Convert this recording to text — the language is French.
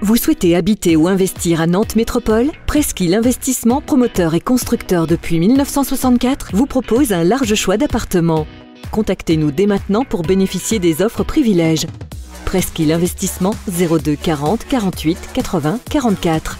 Vous souhaitez habiter ou investir à Nantes Métropole Presqu'île Investissement, promoteur et constructeur depuis 1964, vous propose un large choix d'appartements. Contactez-nous dès maintenant pour bénéficier des offres privilèges. Presqu'île Investissement 02 40 48 80 44.